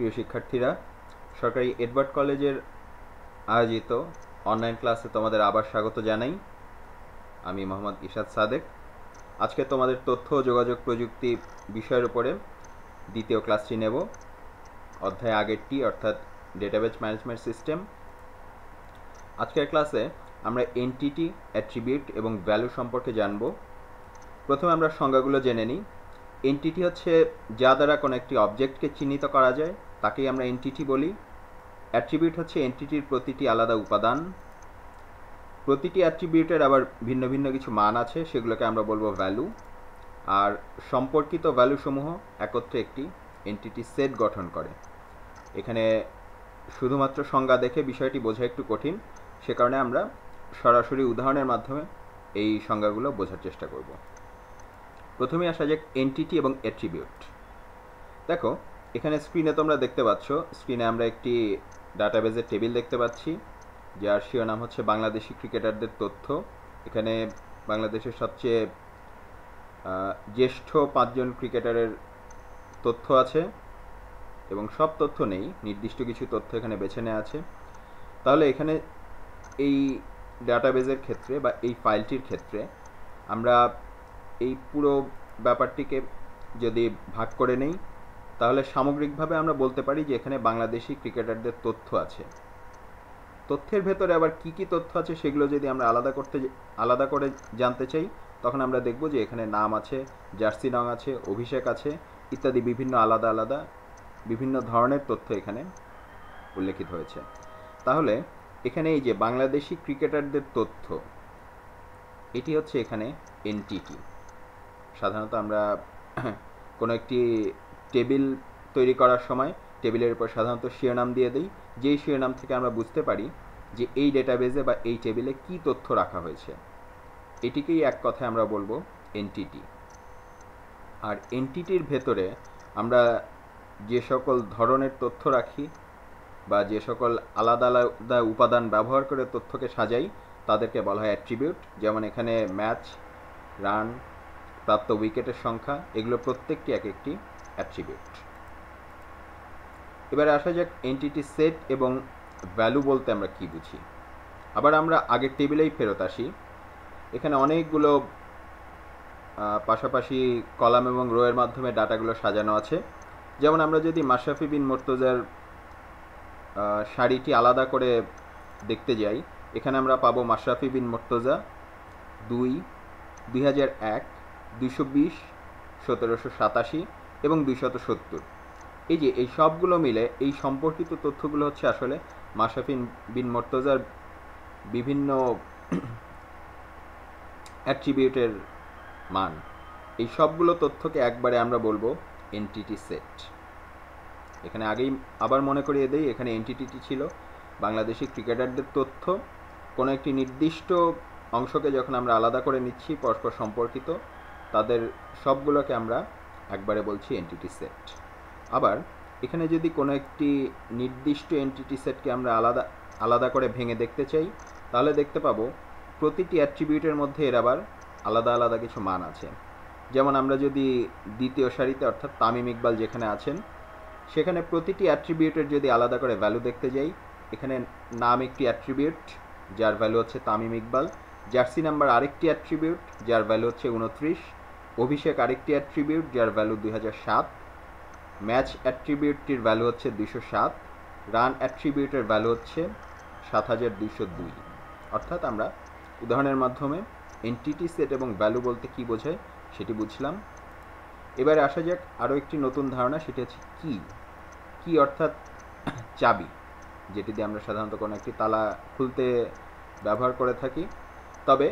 প্রিয় শিক্ষার্থীরা, সরকারি এডওয়ার্ড কলেজের আয়োজিত অনলাইন ক্লাসে তোমাদের আবার স্বাগত জানাই। আমি মোহাম্মদ ইশাদ সাদেক। আজকে তোমাদের তথ্য ও যোগাযোগ প্রযুক্তি বিষয়ের উপরে দ্বিতীয় ক্লাসটি নেব। অধ্যায় আগেরটি, অর্থাৎ ডেটাবেজ ম্যানেজমেন্ট সিস্টেম আজকের ক্লাসে আমরা এনটিটি অ্যাট্রিবিউট এবং ভ্যালু সম্পর্কে জানব। প্রথমে আমরা সংজ্ঞাগুলো জেনে নিই। এনটিটি হচ্ছে যা দ্বারা কোনো একটি অবজেক্টকে চিহ্নিত করা যায়। তাকেই আমরা এনটিটি বলি। অ্যাট্রিবিউট হচ্ছে এনটিটির প্রতিটি আলাদা উপাদান। প্রতিটি অ্যাট্রিবিউটের আবার ভিন্ন ভিন্ন কিছু মান আছে, সেগুলোকে আমরা বলব ভ্যালু আর সম্পর্কিত ভ্যালুসমূহ একত্রে একটি এনটিটি সেট গঠন করে। এখানে শুধুমাত্র সংজ্ঞা দেখে বিষয়টি বোঝা একটু কঠিন। সে কারণে আমরা সরাসরি উদাহরণের মাধ্যমে এই সংজ্ঞাগুলো বোঝার চেষ্টা করব। প্রথমে আসা যাক এনটিটি এবং অ্যাট্রিবিউট দেখো এখানে স্ক্রিনে তোমরা দেখতে পাচ্ছ স্ক্রিনে আমরা একটি ডাটাবেজের টেবিল দেখতে পাচ্ছি, যার শিরোনাম হচ্ছে বাংলাদেশি ক্রিকেটারদের তথ্য। এখানে বাংলাদেশের সবচেয়ে জ্যেষ্ঠ পাঁচজন ক্রিকেটারের তথ্য আছে, এবং সব তথ্য নেই, নির্দিষ্ট কিছু তথ্য এখানে বেছে নেওয়া আছে। তাহলে এখানে এই ডাটাবেজের ক্ষেত্রে বা এই ফাইলটির ক্ষেত্রে আমরা এই পুরো ব্যাপারটিকে যদি ভাগ করে নেই তাহলে সামগ্রিকভাবে আমরা বলতে পারি যে এখানে বাংলাদেশি ক্রিকেটারদের তথ্য আছে। তথ্যের ভেতরে আবার কি কি তথ্য আছে সেগুলো যদি আমরা আলাদা করতে আলাদা করে জানতে চাই, তখন আমরা দেখব যে এখানে নাম আছে, জার্সি রং আছে, অভিষেক আছে, ইত্যাদি বিভিন্ন আলাদা আলাদা বিভিন্ন ধরনের তথ্য এখানে উল্লেখিত হয়েছে। তাহলে এখানে এই যে বাংলাদেশি ক্রিকেটারদের তথ্য, এটি হচ্ছে এখানে এনটিটি। সাধারণত আমরা কোনো একটি টেবিল তৈরি করার সময় টেবিলের উপর সাধারণত শিরোনাম দিয়ে দিই। যেই শিরোনাম থেকে আমরা বুঝতে পারি যে এই ডেটাবেজে বা এই টেবিলে কি তথ্য রাখা হয়েছে। এটিকেই এক কথায় আমরা বলব এনটিটি আর এনটিটির ভেতরে আমরা যে সকল ধরনের তথ্য রাখি বা যে সকল আলাদা আলাদা উপাদান ব্যবহার করে তথ্যকে সাজাই, তাদেরকে বলা হয় অ্যাট্রিবিউট যেমন এখানে ম্যাচ রান প্রাপ্ত উইকেটের সংখ্যা, এগুলো প্রত্যেকটি এক একটি। অ্যাট্রিবিউট এবারে আসা যাক এনটিটি সেট এবং ভ্যালু বলতে আমরা কি বুঝি। আবার আমরা আগের টেবিলেই ফেরত আসি। এখানে অনেকগুলো পাশাপাশি কলাম এবং রোয়ের মাধ্যমে ডাটাগুলো সাজানো আছে। যেমন আমরা যদি মাশরাফি বিন মোর্তজার শাড়িটি আলাদা করে দেখতে যাই, এখানে আমরা পাবো মাশরাফি বিন মোর্তজা দুই দুই হাজার এক, দুইশো বিশ, সতেরোশো সাতাশি এবং দুইশত সত্তর। এই যে, এই সবগুলো মিলে এই সম্পর্কিত তথ্যগুলো হচ্ছে আসলে মাশরাফিন বিন মোর্তজার বিভিন্ন অ্যাট্রিবিউটের মান। এই সবগুলো তথ্যকে একবারে আমরা বলব এনটিটি সেট এখানে আগেই আবার মনে করিয়ে দেই, এখানে এনটিটিটি ছিল বাংলাদেশি ক্রিকেটারদের তথ্য। কোনো একটি নির্দিষ্ট অংশকে যখন আমরা আলাদা করে নিচ্ছি, পরস্পর সম্পর্কিত, তাদের সবগুলোকে আমরা একবারে বলছি এনটিটি সেট আবার এখানে যদি কোনো একটি নির্দিষ্ট এনটিটি সেটকে আমরা আলাদা আলাদা করে ভেঙে দেখতে চাই, তাহলে দেখতে পাবো প্রতিটি অ্যাট্রিবিউটের মধ্যে এর আবার আলাদা আলাদা কিছু মান আছে। যেমন আমরা যদি দ্বিতীয় সারিতে অর্থাৎ তামিম ইকবাল যেখানে আছেন, সেখানে প্রতিটি অ্যাট্রিবিউটের যদি আলাদা করে ভ্যালু দেখতে যাই, এখানে নাম একটি অ্যাট্রিবিউট যার ভ্যালু হচ্ছে তামিম ইকবাল জার্সি নাম্বার আরেকটি অ্যাট্রিবিউট যার ভ্যালু হচ্ছে উনত্রিশ অভিষেক আরেকটি অ্যাট্রিবিউট যার ভ্যালু দুই সাত। ম্যাচ অ্যাট্রিবিউটটির ভ্যালু হচ্ছে দুশো সাত। রান অ্যাট্রিবিউটের ভ্যালু হচ্ছে সাত হাজার দুইশো দুই। অর্থাৎ আমরা উদাহরণের মাধ্যমে এনটিটি সেট এবং ভ্যালু বলতে কি বোঝায় সেটি বুঝলাম। এবারে আসা যাক আরও একটি নতুন ধারণা, সেটি হচ্ছে কি কি অর্থাৎ চাবি, যেটি দিয়ে আমরা সাধারণত কোনো একটি তালা খুলতে ব্যবহার করে থাকি। তবে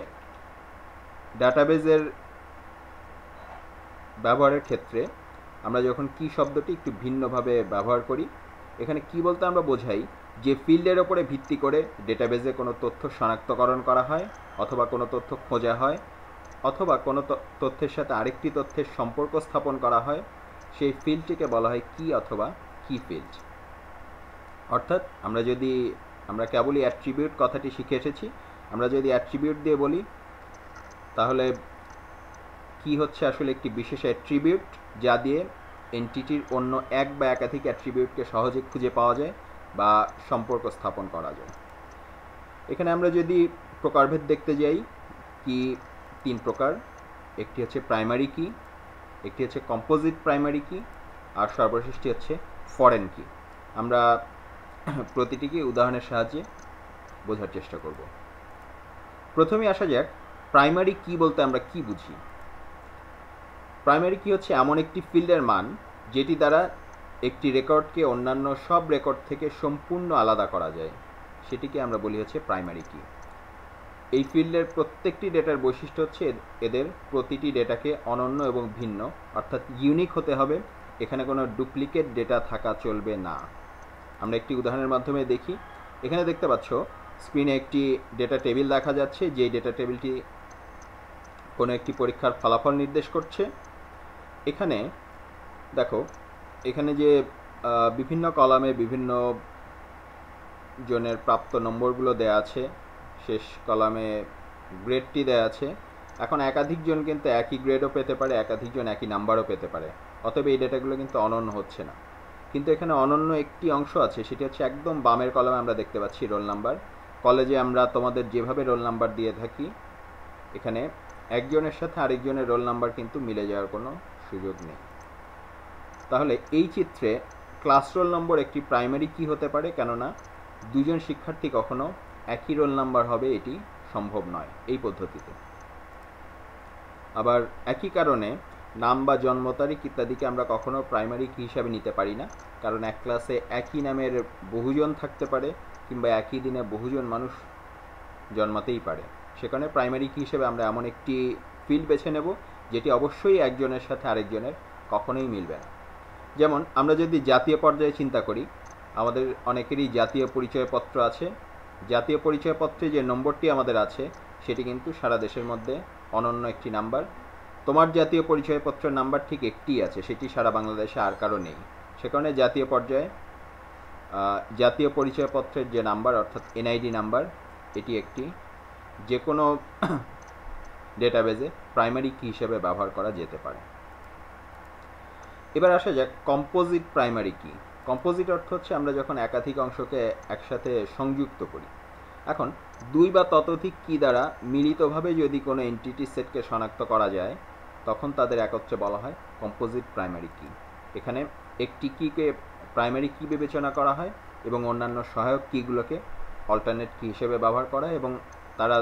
ডাটাবেজের ব্যবহারের ক্ষেত্রে আমরা যখন কি শব্দটি একটু ভিন্নভাবে ব্যবহার করি, এখানে কি বলতে আমরা বোঝাই যে ফিল্ডের ওপরে ভিত্তি করে ডেটাবেজে কোনো তথ্য শনাক্তকরণ করা হয় অথবা কোনো তথ্য খোঁজা হয় অথবা কোনো তথ্যের সাথে আরেকটি তথ্যের সম্পর্ক স্থাপন করা হয়, সেই ফিল্ডটিকে বলা হয় কি অথবা কি ফিল্ড। অর্থাৎ আমরা যদি, আমরা কেবলই অ্যাট্রিবিউট কথাটি শিখে এসেছি, আমরা যদি অ্যাট্রিবিউট দিয়ে বলি, তাহলে কি হচ্ছে আসলে একটি বিশেষ অ্যাট্রিবিউট যা দিয়ে এনটিটির অন্য এক বা একাধিক অ্যাট্রিবিউটকে সহজে খুঁজে পাওয়া যায় বা সম্পর্ক স্থাপন করা যায়। এখানে আমরা যদি প্রকারভেদ দেখতে যাই, কি তিন প্রকার। একটি হচ্ছে প্রাইমারি কি একটি হচ্ছে কম্পোজিট প্রাইমারি কি আর সর্বশেষটি হচ্ছে ফরেন কি আমরা প্রতিটিকে উদাহরণের সাহায্যে বোঝার চেষ্টা করব। প্রথমে আসা যাক প্রাইমারি কি বলতে আমরা কি বুঝি? প্রাইমারি কি হচ্ছে এমন একটি ফিল্ডের মান, যেটি দ্বারা একটি রেকর্ডকে অন্যান্য সব রেকর্ড থেকে সম্পূর্ণ আলাদা করা যায়। সেটিকে আমরা বলি হচ্ছে প্রাইমারি কি এই ফিল্ডের প্রত্যেকটি ডেটার বৈশিষ্ট্য হচ্ছে এদের প্রতিটি ডেটাকে অনন্য এবং ভিন্ন, অর্থাৎ ইউনিক হতে হবে, এখানে কোনো ডুপ্লিকেট ডেটা থাকা চলবে না। আমরা একটি উদাহরণের মাধ্যমে দেখি। এখানে দেখতে পাচ্ছ স্ক্রিনে একটি ডেটা টেবিল দেখা যাচ্ছে যে ডেটা টেবিলটি কোনো একটি পরীক্ষার ফলাফল নির্দেশ করছে। এখানে, দেখো, এখানে যে বিভিন্ন কলামে বিভিন্ন জনের প্রাপ্ত নম্বরগুলো দেয়া আছে, শেষ কলামে গ্রেডটি দেয়া আছে, এখন একাধিক জন কিন্তু একই গ্রেডও পেতে পারে, একাধিক জন একই নাম্বারও পেতে পারে, অতএব এই ডেটাগুলো কিন্তু অনন্য হচ্ছে না। কিন্তু এখানে অনন্য একটি অংশ আছে, সেটি হচ্ছে একদম বামের কলমে আমরা দেখতে পাচ্ছি রোল নাম্বার। কলেজে আমরা তোমাদের যেভাবে রোল নাম্বার দিয়ে থাকি, এখানে একজনের সাথে আরেকজনের রোল নাম্বার কিন্তু মিলে যাওয়ার কোনো সুযোগ নেই। তাহলে এই চিত্রে ক্লাস রোল নম্বর একটি প্রাইমারি কি হতে পারে? কেননা দুজন শিক্ষার্থী কখনো একই রোল নাম্বার হবে, এটি সম্ভব নয় এই পদ্ধতিতে। আবার একই কারণে নাম বা জন্ম তারিখ ইত্যাদিকে আমরা কখনো প্রাইমারি কি হিসাবে নিতে পারি না। কারণ এক ক্লাসে একই নামের বহুজন থাকতে পারে, কিংবা একই দিনে বহুজন মানুষ জন্মাতেই পারে। সেখানে প্রাইমারি কি হিসেবে আমরা এমন একটি ফিল্ড বেছে নেব যেটি অবশ্যই একজনের সাথে আরেকজনের কখনোই মিলবে না। যেমন, আমরা যদি জাতীয় পর্যায়ে চিন্তা করি, আমাদের অনেকেরই জাতীয় পরিচয়পত্র আছে। জাতীয় পরিচয়পত্রে যে নম্বরটি আমাদের আছে, সেটি কিন্তু সারা দেশের মধ্যে অনন্য একটি নাম্বার। তোমার জাতীয় পরিচয়পত্রের নাম্বার ঠিক একটি আছে, সেটি সারা বাংলাদেশে আর কারও নেই। সে কারণে জাতীয় পর্যায়ে জাতীয় পরিচয়পত্রের যে নাম্বার, অর্থাৎ এনআইডি নাম্বার, এটি একটি। যে কোনো ডেটাবেজে প্রাইমারি কি হিসেবে ব্যবহার করা যেতে পারে। এবার আসা যাক কম্পোজিট প্রাইমারি কি কম্পোজিট অর্থ হচ্ছে আমরা যখন একাধিক অংশকে একসাথে সংযুক্ত করি। এখন দুই বা ততোধিক কি দ্বারা মিলিতভাবে যদি কোনো এন্টিটি সেটকে শনাক্ত করা যায়, তখন তাদের একত্রে বলা হয় কম্পোজিট প্রাইমারি কি এখানে একটি কিকে প্রাইমারি কি বিবেচনা করা হয় এবং অন্যান্য সহায়ক কিগুলোকে অল্টারনেট কি হিসেবে ব্যবহার করা এবং তারা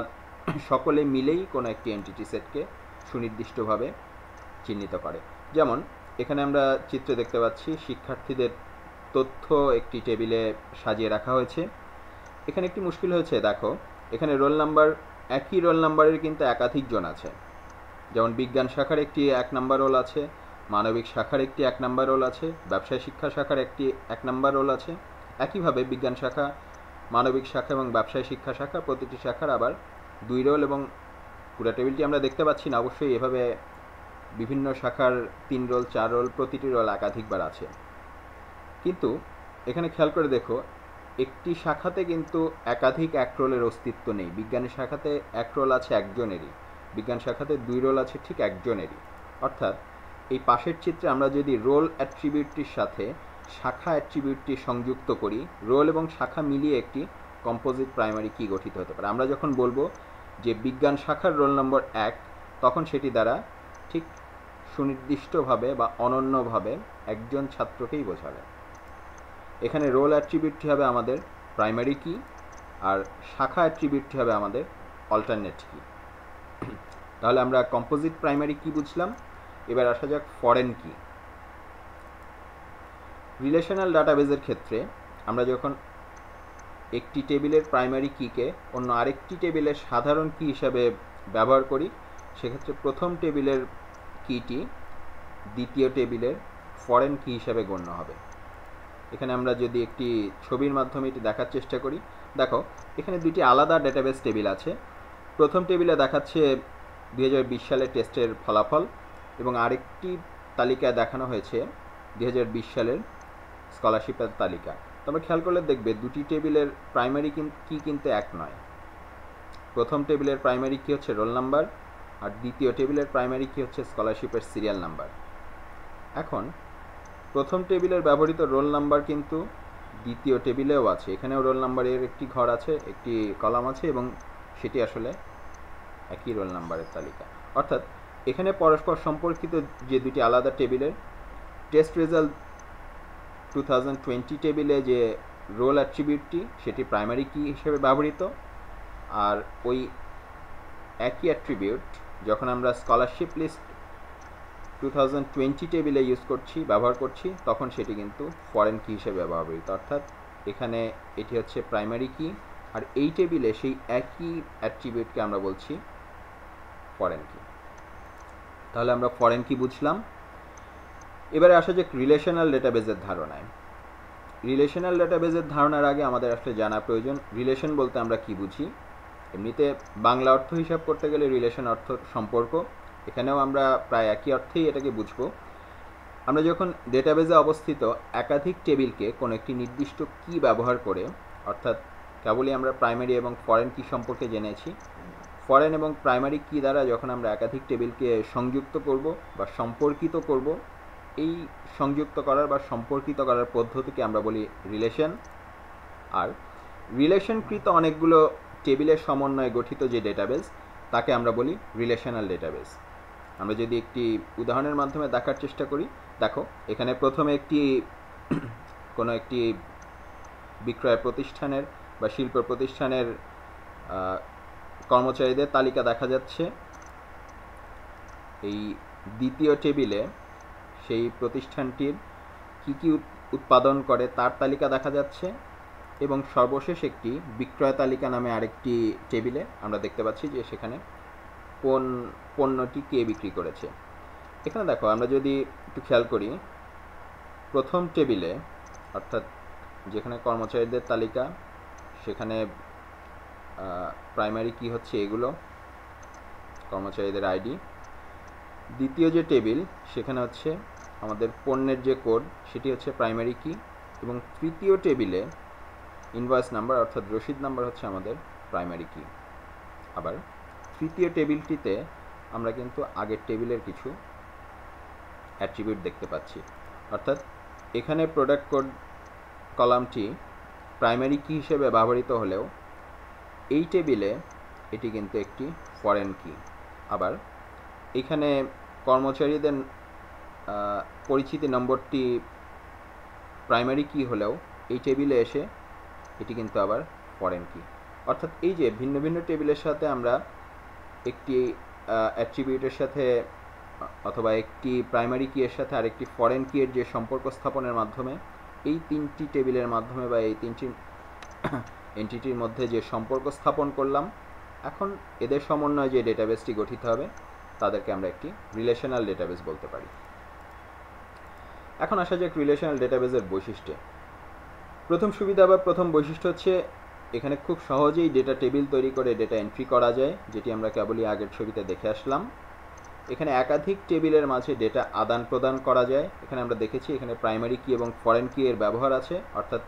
সকলে মিলেই কোনো একটি এন্টিটি সেটকে সুনির্দিষ্টভাবে চিহ্নিত করে। যেমন, এখানে আমরা চিত্রে দেখতে পাচ্ছি, শিক্ষার্থীদের তথ্য একটি টেবিলে সাজিয়ে রাখা হয়েছে। এখানে একটি মুশকিল হয়েছে, দেখো, এখানে রোল নাম্বার, একই রোল নাম্বারের কিন্তু একাধিক জন আছে। যেমন, বিজ্ঞান শাখার একটি এক নাম্বার রোল আছে, মানবিক শাখার একটি এক নাম্বার রোল আছে, ব্যবসায় শিক্ষা শাখার একটি এক নাম্বার রোল আছে। একইভাবে বিজ্ঞান শাখা, মানবিক শাখা এবং ব্যবসায় শিক্ষা শাখা প্রতিটি শাখার আবার দুই রোল এবং পুরো টেবিলটি আমরা দেখতে পাচ্ছি না, অবশ্যই এভাবে বিভিন্ন শাখার তিন রোল, চার রোল, প্রতিটি রোল একাধিকবার আছে। কিন্তু এখানে খেয়াল করে দেখো, একটি শাখাতে কিন্তু একাধিক এক রোলের অস্তিত্ব নেই। বিজ্ঞানের শাখাতে এক রোল আছে একজনেরই, বিজ্ঞান শাখাতে দুই রোল আছে ঠিক একজনেরই। অর্থাৎ এই পাশের চিত্রে আমরা যদি রোল অ্যাট্রিবিউটটির সাথে শাখা অ্যাট্রিবিউটটি সংযুক্ত করি, রোল এবং শাখা মিলিয়ে একটি কম্পোজিট প্রাইমারি কি গঠিত হতে পারে? আমরা যখন বলব যে বিজ্ঞান শাখার রোল নম্বর এক, তখন সেটি দ্বারা ঠিক সুনির্দিষ্টভাবে বা অনন্যভাবে একজন ছাত্রকেই বোঝাবে। এখানে রোল অ্যাট্রিবিউটটি হবে আমাদের প্রাইমারি কি, আর শাখা অ্যাট্রিবিউটটি হবে আমাদের অল্টারনেট কি। তাহলে আমরা কম্পোজিট প্রাইমারি কি বুঝলাম? এবার আসা যাক ফরেন কি। রিলেশনাল ডাটাবেজের ক্ষেত্রে আমরা যখন একটি টেবিলের প্রাইমারি কিকে অন্য আরেকটি টেবিলের সাধারণ কি হিসাবে ব্যবহার করি। সেক্ষেত্রে প্রথম টেবিলের কিটি দ্বিতীয় টেবিলের ফরেন কি হিসাবে গণ্য হবে। এখানে আমরা যদি একটি ছবির মাধ্যমে এটি দেখার চেষ্টা করি। দেখো, এখানে দুটি আলাদা ডেটাবেস টেবিল আছে। প্রথম টেবিলে দেখাচ্ছে দু বিশ সালের টেস্টের ফলাফল এবং আরেকটি তালিকায় দেখানো হয়েছে দু হাজার বিশ সালের স্কলারশিপের তালিকা। তোমরা খেয়াল করলে দেখবে দুটি টেবিলের প্রাইমারি কি কিন্তু এক নয়। প্রথম টেবিলের প্রাইমারি কি হচ্ছে রোল নাম্বার আর দ্বিতীয় টেবিলের প্রাইমারি কি হচ্ছে স্কলারশিপের সিরিয়াল নাম্বার এখন প্রথম টেবিলের ব্যবহৃত রোল নাম্বার কিন্তু দ্বিতীয় টেবিলেও আছে। এখানেও রোল নাম্বারের একটি ঘর আছে, একটি কলাম আছে এবং সেটি আসলে একই রোল নাম্বারের তালিকা। অর্থাৎ এখানে পরস্পর সম্পর্কিত যে দুটি আলাদা টেবিলের test result two thousand twenty টেবিলে যে রোল অ্যাট্রিবিউটটি সেটি প্রাইমারি কি হিসেবে ব্যবহৃত। আর ওই একই অ্যাট্রিবিউট যখন আমরা scholarship list two thousand twenty টেবিলে ইউজ করছি, ব্যবহার করছি, তখন সেটি কিন্তু ফরেন কি হিসেবে ব্যবহৃত। অর্থাৎ এখানে এটি হচ্ছে প্রাইমারি কি আর এই টেবিলে সেই একই অ্যাট্রিবিউটকে আমরা বলছি ফরেন কি তাহলে আমরা ফরেন কি বুঝলাম। এবারে আসা যাক রিলেশনাল ডেটাবেজের ধারণায়। রিলেশনাল ডেটাবেজের ধারণার আগে আমাদের আসলে জানা প্রয়োজন রিলেশন বলতে আমরা কি বুঝি? এমনিতে বাংলা অর্থ হিসাব করতে গেলে রিলেশন অর্থ সম্পর্ক, এখানেও আমরা প্রায় একই অর্থেই এটাকে বুঝব। আমরা যখন ডেটাবেজে অবস্থিত, একাধিক টেবিলকে কোনো একটি নির্দিষ্ট কি ব্যবহার করে, অর্থাৎ কেবলই আমরা প্রাইমারি এবং ফরেন কি সম্পর্কে জেনেছি ফরেন এবং প্রাইমারি কি দ্বারা যখন আমরা একাধিক টেবিলকে সংযুক্ত করব বা সম্পর্কিত করব এই সংযুক্ত করার বা সম্পর্কিত করার পদ্ধতিকে আমরা বলি রিলেশন আর রিলেশনকৃত অনেকগুলো টেবিলের সমন্বয়ে গঠিত যে ডেটাবেস তাকে আমরা বলি রিলেশনাল ডেটাবেস আমরা যদি একটি উদাহরণের মাধ্যমে দেখার চেষ্টা করি, দেখো, এখানে প্রথমে একটি কোনো একটি বিক্রয় প্রতিষ্ঠানের বা শিল্প প্রতিষ্ঠানের কর্মচারীদের তালিকা দেখা যাচ্ছে। এই দ্বিতীয় টেবিলে সেই প্রতিষ্ঠানটির কী কী উৎপাদন করে তার তালিকা দেখা যাচ্ছে এবং সর্বশেষ একটি বিক্রয় তালিকা নামে আরেকটি টেবিলে আমরা দেখতে পাচ্ছি যে সেখানে কোন পণ্যটি কে বিক্রি করেছে। এখানে দেখো, আমরা যদি একটু খেয়াল করি, প্রথম টেবিলে, অর্থাৎ যেখানে কর্মচারীদের তালিকা, সেখানে প্রাইমারি কি হচ্ছে এগুলো, কর্মচারীদের আইডি। দ্বিতীয় যে টেবিল, সেখানে হচ্ছে আমাদের পণ্যের যে কোড, সেটি হচ্ছে প্রাইমারি কি এবং তৃতীয় টেবিলে ইনভয়েস নাম্বার অর্থাৎ রসিদ নাম্বার হচ্ছে আমাদের প্রাইমারি কি আবার তৃতীয় টেবিলটিতে আমরা কিন্তু আগের টেবিলের কিছু অ্যাট্রিবিউট দেখতে পাচ্ছি। অর্থাৎ এখানে প্রোডাক্ট কোড কলামটি প্রাইমারি কি হিসেবে ব্যবহৃত হলেও এই টেবিলে এটি কিন্তু একটি ফরেন কি আবার এখানে কর্মচারীদের পরিচিতি নম্বরটি প্রাইমারি কি হলেও এই টেবিলে এসে এটি কিন্তু আবার ফরেন কি অর্থাৎ এই যে ভিন্ন ভিন্ন টেবিলের সাথে আমরা একটি অ্যাট্রিবিউটের সাথে অথবা একটি প্রাইমারি কি এর সাথে আরেকটি ফরেন কি এর যে সম্পর্ক স্থাপনের মাধ্যমে এই তিনটি টেবিলের মাধ্যমে বা এই তিনটি এন্টিটির মধ্যে যে সম্পর্ক স্থাপন করলাম, এখন এদের সমন্বয়ে যে ডেটাবেসটি গঠিত হবে, তাদেরকে আমরা একটি রিলেশনাল ডেটাবেস বলতে পারি। এখন আসা যাক রিলেশনাল ডেটাবেজের বৈশিষ্ট্যে। প্রথম সুবিধা বা প্রথম বৈশিষ্ট্য হচ্ছে, এখানে খুব সহজেই ডেটা টেবিল তৈরি করে ডেটা এন্ট্রি করা যায়, যেটি আমরা কেবলই আগের ছবিতে দেখে আসলাম। এখানে একাধিক টেবিলের মাঝে ডেটা আদান প্রদান করা যায়। এখানে আমরা দেখেছি এখানে প্রাইমারি কি এবং ফরেন কি এর ব্যবহার আছে। অর্থাৎ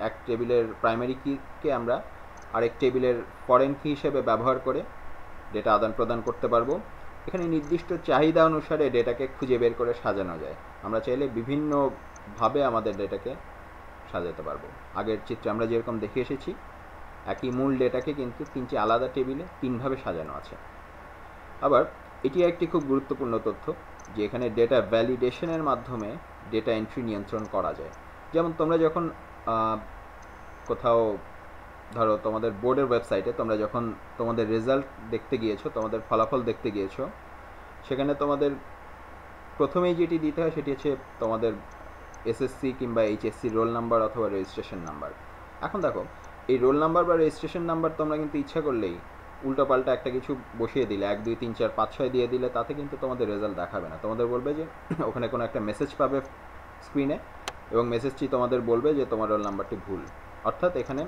এক টেবিলের প্রাইমারি কিকে আমরা আরেক টেবিলের ফরেন কি হিসেবে ব্যবহার করে ডেটা আদান প্রদান করতে পারব। এখানে নির্দিষ্ট চাহিদা অনুসারে ডেটাকে খুঁজে বের করে সাজানো যায়। আমরা চাইলে বিভিন্নভাবে আমাদের ডেটাকে সাজাতে পারব। আগের চিত্রে আমরা যেরকম দেখে এসেছি, একই মূল ডেটাকে কিন্তু তিনটি আলাদা টেবিলে তিনভাবে সাজানো আছে। আবার এটি একটি খুব গুরুত্বপূর্ণ তথ্য যে এখানে ডেটা ভ্যালিডেশনের মাধ্যমে ডেটা এন্ট্রি নিয়ন্ত্রণ করা যায়। যেমন তোমরা যখন কোথাও ধরো তোমাদের বোর্ডের ওয়েবসাইটে তোমরা যখন তোমাদের রেজাল্ট দেখতে গিয়েছো, তোমাদের ফলাফল দেখতে গিয়েছো, সেখানে তোমাদের প্রথমেই যেটি দিতে হয় সেটি হচ্ছে তোমাদের এসএসসি কিংবা এইচএসসি রোল নাম্বার অথবা রেজিস্ট্রেশন নাম্বার এখন দেখো, এই রোল নাম্বার বা রেজিস্ট্রেশন নাম্বার তোমরা কিন্তু ইচ্ছা করলেই উল্টোপাল্টা একটা কিছু বসিয়ে দিলে, এক, দুই, তিন, চার, পাঁচ, ছয় দিয়ে দিলে তাতে কিন্তু তোমাদের রেজাল্ট দেখাবে না। তোমাদের বলবে যে ওখানে কোনো একটা মেসেজ পাবে স্ক্রিনে এবং মেসেজটি তোমাদের বলবে যে তোমার রোল নাম্বারটি ভুল। অর্থাৎ এখানে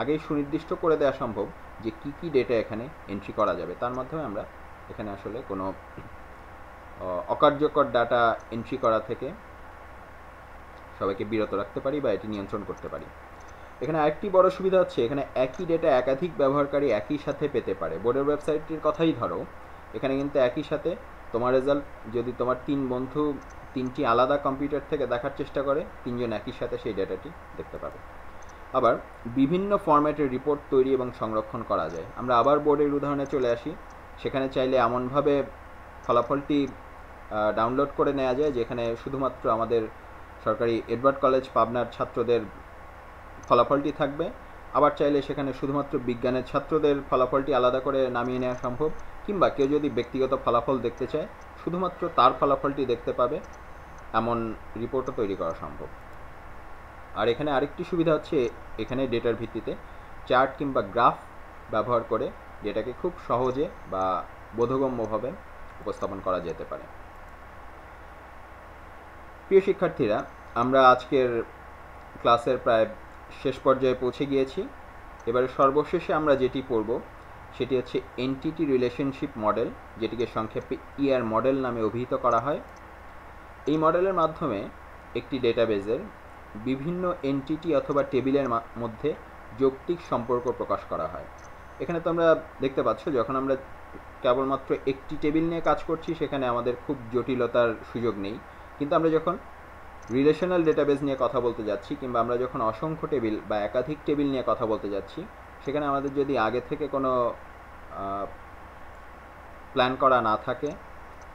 আগেই সুনির্দিষ্ট করে দেওয়া সম্ভব যে কি কি ডেটা এখানে এন্ট্রি করা যাবে। তার মাধ্যমে আমরা এখানে আসলে কোনো অকার্যকর ডাটা এন্ট্রি করা থেকে সবাইকে বিরত রাখতে পারি বা এটি নিয়ন্ত্রণ করতে পারি। এখানে আরেকটি বড় সুবিধা হচ্ছে, এখানে একই ডেটা একাধিক ব্যবহারকারী একই সাথে পেতে পারে। বোর্ডের ওয়েবসাইটটির কথাই ধরো, এখানে কিন্তু একই সাথে তোমার রেজাল্ট যদি তোমার তিন বন্ধু তিনটি আলাদা কম্পিউটার থেকে দেখার চেষ্টা করে, তিনজন একই সাথে সেই ডেটাটি দেখতে পাবে। আবার বিভিন্ন ফরম্যাটের রিপোর্ট তৈরি এবং সংরক্ষণ করা যায়। আমরা আবার বোর্ডের উদাহরণে চলে আসি। সেখানে চাইলে এমনভাবে ফলাফলটি ডাউনলোড করে নেওয়া যায়, যেখানে শুধুমাত্র আমাদের সরকারি এডওয়ার্ড কলেজ পাবনার ছাত্রদের ফলাফলটি থাকবে। আবার চাইলে সেখানে শুধুমাত্র বিজ্ঞানের ছাত্রদের ফলাফলটি আলাদা করে নামিয়ে নেওয়া সম্ভব। কিংবা কেউ যদি ব্যক্তিগত ফলাফল দেখতে চায়, শুধুমাত্র তার ফলাফলটি দেখতে পাবে। এমন রিপোর্টও তৈরি করা সম্ভব। আর এখানে আরেকটি সুবিধা হচ্ছে এখানে ডেটার ভিত্তিতে চার্ট কিংবা গ্রাফ ব্যবহার করে ডেটাকে খুব সহজে বা বোধগম্যভাবে উপস্থাপন করা যেতে পারে। প্রিয় শিক্ষার্থীরা, আমরা আজকের ক্লাসের প্রায় শেষ পর্যায়ে পৌঁছে গিয়েছি। এবারে সর্বশেষে আমরা যেটি পড়ব, সেটি হচ্ছে এনটিটি রিলেশনশিপ মডেল যেটিকে সংক্ষেপে ইআর মডেল নামে অভিহিত করা হয়। এই মডেলের মাধ্যমে একটি ডেটাবেজের বিভিন্ন এনটিটি অথবা টেবিলের মধ্যে যৌক্তিক সম্পর্ক প্রকাশ করা হয়। এখানে তোমরা দেখতে পাচ্ছ, যখন আমরা কেবলমাত্র একটি টেবিল নিয়ে কাজ করছি, সেখানে আমাদের খুব জটিলতার সুযোগ নেই। কিন্তু আমরা যখন রিলেশনাল ডেটাবেস নিয়ে কথা বলতে যাচ্ছি, কিংবা আমরা যখন অসংখ্য টেবিল বা একাধিক টেবিল নিয়ে কথা বলতে যাচ্ছি, সেখানে আমাদের যদি আগে থেকে কোনো প্ল্যান করা না থাকে,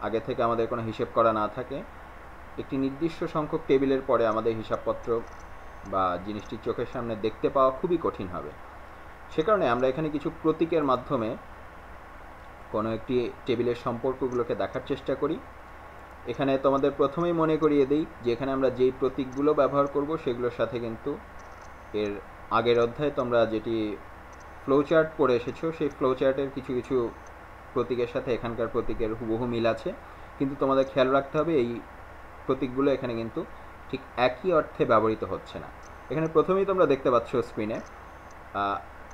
আগে থেকে আমাদের কোনো হিসেব করা না থাকে একটি নির্দিষ্ট সংখ্যক টেবিলের পরে আমাদের হিসাবপত্র বা জিনিসটি চোখের সামনে দেখতে পাওয়া খুবই কঠিন হবে। সে কারণে আমরা এখানে কিছু প্রতীকের মাধ্যমে কোনো একটি টেবিলের সম্পর্কগুলোকে দেখার চেষ্টা করি। এখানে তোমাদের প্রথমেই মনে করিয়ে দিই যে এখানে আমরা যেই প্রতীকগুলো ব্যবহার করব সেগুলোর সাথে কিন্তু এর আগের অধ্যায়ে তোমরা যেটি ফ্লোচার্ট পড়ে এসেছ, সেই ফ্লোচার্টের কিছু কিছু প্রতীকের সাথে এখানকার প্রতীকের হুবহু মিল আছে। কিন্তু তোমাদের খেয়াল রাখতে হবে এই প্রতীকগুলো এখানে কিন্তু ঠিক একই অর্থে ব্যবহৃত হচ্ছে না। এখানে প্রথমেই তোমরা দেখতে পাচ্ছ স্ক্রিনে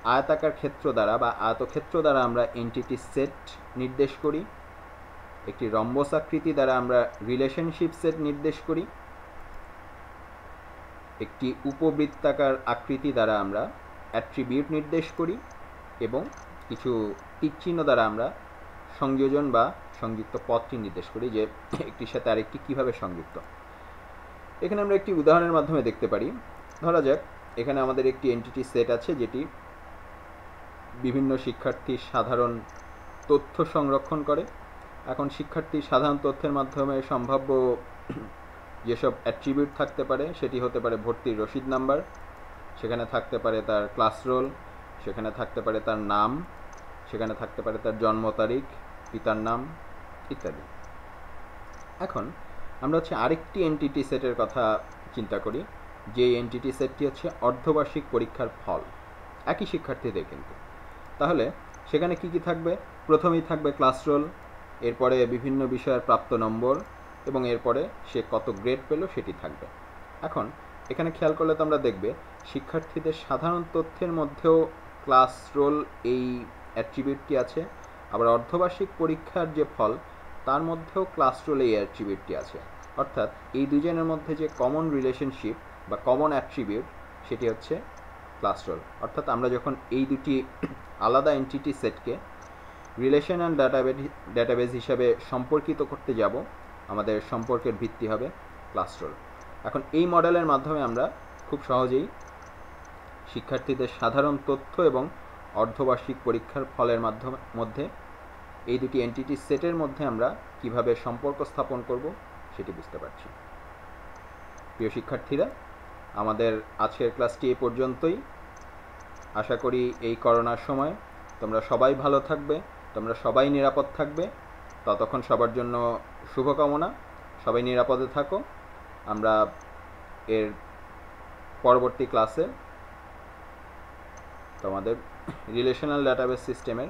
আয়তাকার ক্ষেত্র দ্বারা বা আয়তক্ষেত্র দ্বারা আমরা এনটিটি সেট নির্দেশ করি। একটি রম্বস আকৃতি দ্বারা আমরা রিলেশনশিপ সেট নির্দেশ করি। একটি উপবৃত্তাকার আকৃতি দ্বারা আমরা অ্যাট্রিবিউট নির্দেশ করি এবং কিছু তীরচিহ্ন দ্বারা আমরা সংযোজন বা সংযুক্ত পথটি নির্দেশ করি যে একটির সাথে আরেকটি কীভাবে সংযুক্ত। এখানে আমরা একটি উদাহরণের মাধ্যমে দেখতে পারি। ধরা যাক, এখানে আমাদের একটি এনটিটি সেট আছে যেটি বিভিন্ন শিক্ষার্থীর সাধারণ তথ্য সংরক্ষণ করে। এখন শিক্ষার্থী সাধারণ তথ্যের মাধ্যমে সম্ভাব্য যেসব অ্যাট্রিবিউট থাকতে পারে, সেটি হতে পারে ভর্তির রসিদ নাম্বার, সেখানে থাকতে পারে তার ক্লাস রোল সেখানে থাকতে পারে তার নাম, সেখানে থাকতে পারে তার জন্ম তারিখ পিতার নাম ইত্যাদি। এখন আমরা হচ্ছে আরেকটি এনটিটি সেটের কথা চিন্তা করি। যে এনটিটি সেটটি হচ্ছে অর্ধবার্ষিক পরীক্ষার ফল। একই শিক্ষার্থীদের কিন্তু। তাহলে সেখানে কি কি থাকবে? প্রথমেই থাকবে ক্লাস রোল এরপরে বিভিন্ন বিষয়ের প্রাপ্ত নম্বর এবং এরপরে সে কত গ্রেড পেল সেটি থাকবে। এখন এখানে খেয়াল করলে তো আমরা দেখবে, শিক্ষার্থীদের সাধারণ তথ্যের মধ্যেও ক্লাস রোল এই অ্যাট্রিবিউটটি আছে। আবার অর্ধবার্ষিক পরীক্ষার যে ফল, তার মধ্যেও ক্লাস রোল এই অ্যাট্রিবিউটটি আছে। অর্থাৎ এই দুজনের মধ্যে যে কমন রিলেশনশিপ বা কমন অ্যাট্রিবিউট সেটি হচ্ছে ক্লাস রোল অর্থাৎ আমরা যখন এই দুটি আলাদা এন্টিটি সেটকে রিলেশন অ্যান্ড ডাটাবেজ ডাটাবেজ হিসাবে সম্পর্কিত করতে যাব, আমাদের সম্পর্কের ভিত্তি হবে ক্লাস রোল এখন এই মডেলের মাধ্যমে আমরা খুব সহজেই শিক্ষার্থীদের সাধারণ তথ্য এবং অর্ধবার্ষিক পরীক্ষার ফলের মাধ্যমে, মধ্যে এই দুটি এন্টিটি সেটের মধ্যে আমরা কীভাবে সম্পর্ক স্থাপন করব সেটি বুঝতে পারছি। প্রিয় শিক্ষার্থীরা, আমাদের আজকের ক্লাসটি এ পর্যন্তই। আশা করি এই করোনার সময় তোমরা সবাই ভালো থাকবে, তোমরা সবাই নিরাপদ থাকবে। ততক্ষণ সবার জন্য শুভকামনা। সবাই নিরাপদে থাকো। আমরা এর পরবর্তী ক্লাসে তোমাদের রিলেশনাল ডাটাবেস সিস্টেমের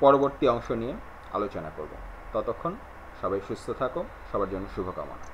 পরবর্তী অংশ নিয়ে আলোচনা করব। ততক্ষণ সবাই সুস্থ থাকো, সবার জন্য শুভকামনা।